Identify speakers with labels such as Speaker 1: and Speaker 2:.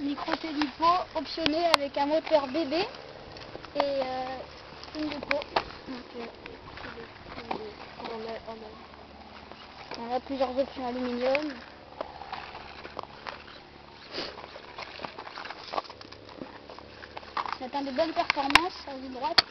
Speaker 1: micro télipo optionné avec un moteur bébé et euh, une dépôt. On a plusieurs options aluminium. Ça atteint de bonnes performances à une droite.